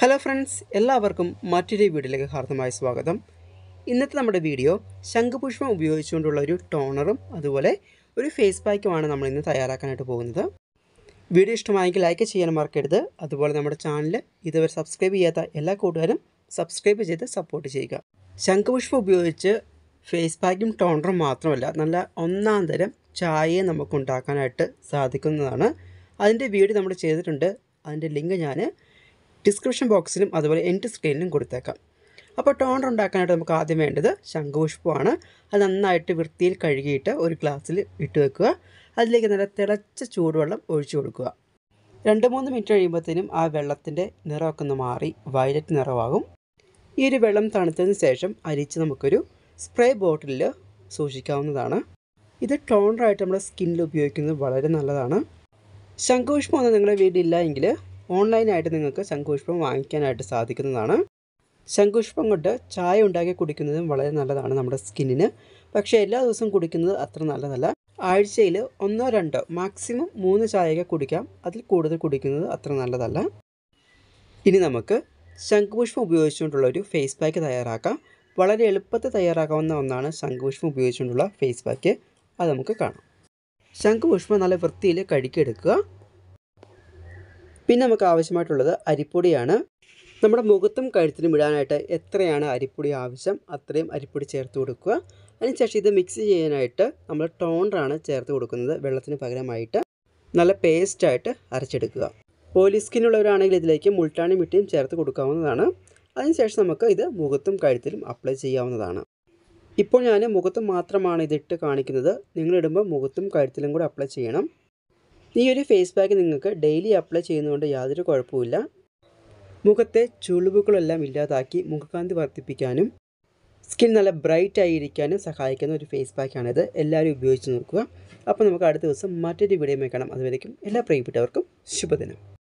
Hello friends എല്ലാവർക്കും മറ്റൊരു വീഡിയോയിലേക്ക് ഹാർദമായ സ്വാഗതം. ഇന്നത്തെ നമ്മുടെ വീഡിയോ ശംഖുപുഷ്പം ഉപയോഗിച്ചുകൊണ്ടുള്ള ഒരു ടോണറും അതുപോലെ ഒരു ഫേസ് പാക്കുമാണ് നമ്മൾ ഇന്ന് തയ്യാറാക്കാനായിട്ട് പോകുന്നത്. വീഡിയോ ഇഷ്ടമായെങ്കിൽ ലൈക്ക് ചെയ്യാൻ മറക്കരുത്. അതുപോലെ നമ്മുടെ ചാനൽ ഇതുവരെ സബ്സ്ക്രൈബ് ചെയ്യാത്ത എല്ലാ കൂട്ടുകാരും സബ്സ്ക്രൈബ് ചെയ്ത് സപ്പോർട്ട് ചെയ്യുക. ശംഖുപുഷ്പം ഉപയോഗിച്ച് ഫേസ് പാക്കും ടോണറും മാത്രമല്ല നല്ല ഒന്നാം തരം ചായയെ നമുക്ക് ഉണ്ടാക്കാനായിട്ട് സാധിക്കുന്നതാണ്. അതിന്റെ വീഡിയോ നമ്മൾ ചെയ്തിട്ടുണ്ട്. അതിന്റെ ലിങ്ക് ഞാൻ ഡിസ്ക്രിപ്ഷൻ ബോക്സിലും അതുപോലെ എന്റെ സ്ക്രീനിലും കൊടുത്തേക്കാം. അപ്പോൾ ടോണർ ഉണ്ടാക്കാനായിട്ട് നമുക്ക് ആദ്യം വേണ്ടത് ശംഖുപുഷ്പമാണ്. അത് നന്നായിട്ട് വൃത്തിയിൽ കഴുകിയിട്ട് ഒരു ഗ്ലാസ്സിൽ ഇട്ട് വെക്കുക. അതിലേക്ക് നല്ല തിളച്ച ചൂടുവെള്ളം ഒഴിച്ചു കൊടുക്കുക. രണ്ട് മൂന്ന് മിനിറ്റ് കഴിയുമ്പോഴത്തേനും ആ വെള്ളത്തിന്റെ നിറമൊക്കെ ഒന്ന് മാറി വയലറ്റ് നിറമാകും. ഈ ഒരു വെള്ളം തണുത്തതിന് ശേഷം അരിച്ച് നമുക്കൊരു സ്പ്രേ ബോട്ടിലിൽ സൂക്ഷിക്കാവുന്നതാണ്. ഇത് ടോണറായിട്ട് നമ്മുടെ സ്കിന്നിൽ ഉപയോഗിക്കുന്നത് വളരെ നല്ലതാണ്. ശംഖുപുഷ്പം ഒന്നും നിങ്ങളുടെ വീട്ടിലില്ല എങ്കിൽ ഓൺലൈനായിട്ട് നിങ്ങൾക്ക് ശംഖുപുഷ്പം വാങ്ങിക്കാനായിട്ട് സാധിക്കുന്നതാണ്. ശംഖുപുഷ്പം കൊണ്ട് ചായ ഉണ്ടാക്കി കുടിക്കുന്നതും വളരെ നല്ലതാണ് നമ്മുടെ സ്കിന്നിന്. പക്ഷേ എല്ലാ ദിവസവും കുടിക്കുന്നത് അത്ര നല്ലതല്ല. ആഴ്ചയിൽ ഒന്നോ രണ്ടോ മാക്സിമം മൂന്ന് ചായയൊക്കെ കുടിക്കാം. അതിൽ കൂടുതൽ കുടിക്കുന്നത് അത്ര നല്ലതല്ല. ഇനി നമുക്ക് ശംഖുപുഷ്പം ഉപയോഗിച്ചുകൊണ്ടുള്ള ഒരു ഫേസ് പാക്ക് തയ്യാറാക്കാം. വളരെ എളുപ്പത്തിൽ തയ്യാറാക്കാവുന്ന ഒന്നാണ് ശംഖുപുഷ്പം ഉപയോഗിച്ചുകൊണ്ടുള്ള ഫേസ് പാക്ക് അത് നമുക്ക് കാണാം. ശംഖുപുഷ്പം നല്ല വൃത്തിയിൽ കഴുകിയെടുക്കുക. പിന്നെ നമുക്ക് ആവശ്യമായിട്ടുള്ളത് അരിപ്പൊടിയാണ്. നമ്മുടെ മുഖത്തും കഴുത്തിനും ഇടാനായിട്ട് എത്രയാണ് അരിപ്പൊടി ആവശ്യം അത്രയും അരിപ്പൊടി ചേർത്ത് കൊടുക്കുക. അതിനുശേഷം ഇത് മിക്സ് ചെയ്യാനായിട്ട് നമ്മൾ ടോണറാണ് ചേർത്ത് കൊടുക്കുന്നത് വെള്ളത്തിന് പകരമായിട്ട്. നല്ല പേസ്റ്റായിട്ട് അരച്ചെടുക്കുക. ഓയിലി സ്കിന്നുള്ളവരാണെങ്കിൽ ഇതിലേക്ക് മുൾട്ടാണി മിട്ടിയും ചേർത്ത് കൊടുക്കാവുന്നതാണ്. അതിനുശേഷം നമുക്ക് ഇത് മുഖത്തും കഴുത്തിലും അപ്ലൈ ചെയ്യാവുന്നതാണ്. ഇപ്പോൾ ഞാൻ മുഖത്ത് മാത്രമാണ് ഇതിട്ട് കാണിക്കുന്നത്. നിങ്ങളിടുമ്പോൾ മുഖത്തും കഴുത്തിലും കൂടെ അപ്ലൈ ചെയ്യണം. ഈ ഒരു ഫേസ് പാക്ക് നിങ്ങൾക്ക് ഡെയിലി അപ്ലൈ ചെയ്യുന്നതുകൊണ്ട് യാതൊരു കുഴപ്പമില്ല മുഖത്തെ ചുളിവുകളെല്ലാം ഇല്ലാതാക്കി മുഖകാന്തി വർദ്ധിപ്പിക്കാനും സ്കിൻ നല്ല ബ്രൈറ്റ് ആയിരിക്കാനും സഹായിക്കുന്ന ഒരു ഫേസ് പാക്കാണിത് എല്ലാവരും ഉപയോഗിച്ച് നോക്കുക. അപ്പോൾ നമുക്ക് അടുത്ത ദിവസം മറ്റൊരു വീഡിയോ കാണാം. അതുവരേക്കും എല്ലാ പ്രിയപ്പെട്ടവർക്കും ശുഭദിനം.